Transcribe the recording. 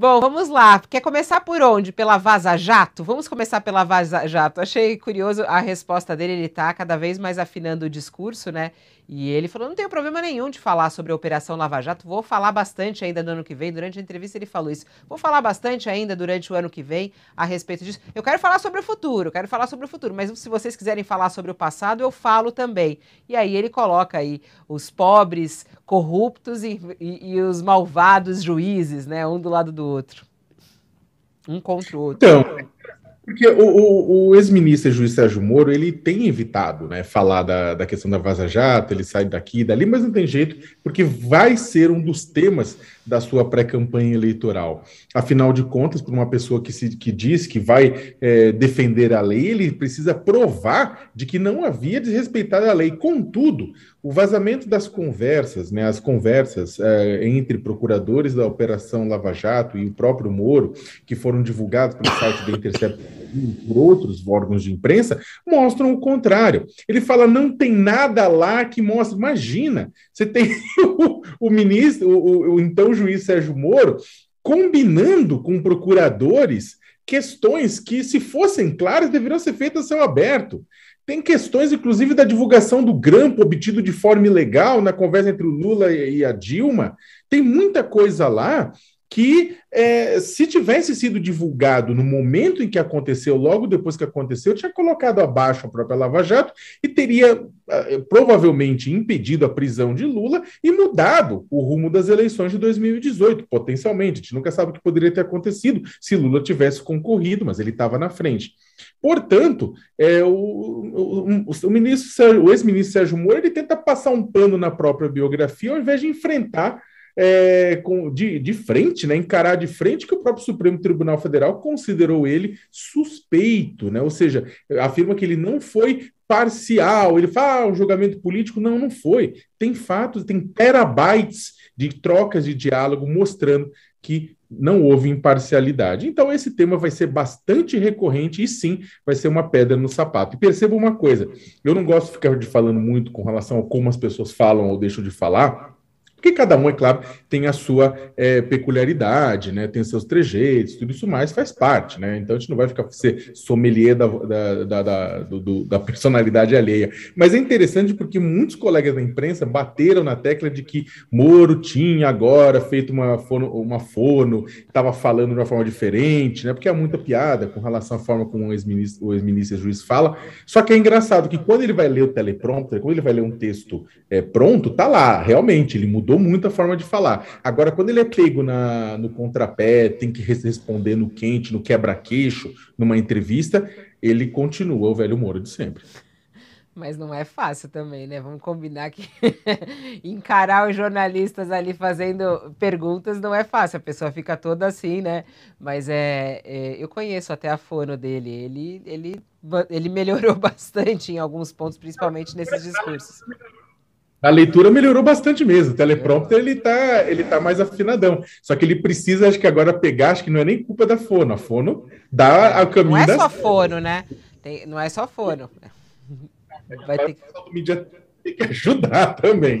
Bom, vamos lá. Quer começar por onde? Pela Vaza Jato? Vamos começar pela Vaza Jato. Achei curioso a resposta dele. Ele está cada vez mais afinando o discurso, né? E ele falou: não tenho problema nenhum de falar sobre a Operação Lava Jato. Vou falar bastante ainda no ano que vem. Durante a entrevista ele falou isso. Vou falar bastante ainda durante o ano que vem a respeito disso. Eu quero falar sobre o futuro, quero falar sobre o futuro. Mas se vocês quiserem falar sobre o passado, eu falo também. E aí ele coloca aí os pobres, corruptos e, e, e os malvados juízes, né? Um do lado do outro. Um contra o outro. Então, porque o, o, o ex-ministro juiz Sérgio Moro, ele tem evitado né, falar da, da questão da Vaza Jato, ele sai daqui e dali, mas não tem jeito, porque vai ser um dos temas da sua pré-campanha eleitoral. Afinal de contas, para uma pessoa que, se, que diz que vai é, defender a lei, ele precisa provar de que não havia desrespeitado a lei. Contudo, o vazamento das conversas, né, as conversas é, entre procuradores da Operação Lava Jato e o próprio Moro, que foram divulgados pelo site da Intercept por outros órgãos de imprensa, mostram o contrário. Ele fala, não tem nada lá que mostre. Imagina, você tem o, o ministro, o, o então juiz Sérgio Moro, combinando com procuradores questões que, se fossem claras, deveriam ser feitas a céu aberto. Tem questões, inclusive, da divulgação do grampo obtido de forma ilegal na conversa entre o Lula e a Dilma. Tem muita coisa lá que, é, se tivesse sido divulgado no momento em que aconteceu, logo depois que aconteceu, tinha colocado abaixo a própria Lava Jato e teria é, provavelmente impedido a prisão de Lula e mudado o rumo das eleições de 2018, potencialmente. A gente nunca sabe o que poderia ter acontecido se Lula tivesse concorrido, mas ele estava na frente. Portanto, é, o, o, o, ministro, o ex-ministro Sérgio Moro ele tenta passar um pano na própria biografia ao invés de enfrentar é, com, de, de frente, né, encarar de frente que o próprio Supremo Tribunal Federal considerou ele suspeito, né, ou seja, afirma que ele não foi parcial, ele fala, ah, um julgamento político, não, não foi. Tem fatos, tem terabytes de trocas de diálogo mostrando que não houve imparcialidade. Então, esse tema vai ser bastante recorrente e sim vai ser uma pedra no sapato. E perceba uma coisa: eu não gosto de ficar falando muito com relação a como as pessoas falam ou deixam de falar, porque cada um, é claro, tem a sua é, peculiaridade, né? tem seus trejeitos, tudo isso mais faz parte. Né? Então a gente não vai ficar ser sommelier da, da, da, da, do, da personalidade alheia. Mas é interessante porque muitos colegas da imprensa bateram na tecla de que Moro tinha agora feito uma fono, uma fono estava falando de uma forma diferente, né? porque há muita piada com relação à forma como o ex-ministro ex juiz fala. Só que é engraçado que quando ele vai ler o teleprompter, quando ele vai ler um texto é, pronto, tá lá, realmente, ele mudou mudou muito a forma de falar. Agora, quando ele é pego na, no contrapé, tem que responder no quente, no quebra-queixo, numa entrevista, ele continua o velho Moro de sempre. Mas não é fácil também, né? Vamos combinar que encarar os jornalistas ali fazendo perguntas não é fácil. A pessoa fica toda assim, né? Mas é, é eu conheço até a fono dele. Ele, ele, ele melhorou bastante em alguns pontos, principalmente nesses discursos. A leitura melhorou bastante mesmo. O teleprompter ele tá, ele tá mais afinadão. Só que ele precisa, acho que agora pegar, acho que não é nem culpa da fono. A fono dá o caminho. Não é só fono, né? Tem, não é só fono. Vai ter que... tem que ajudar também. Vai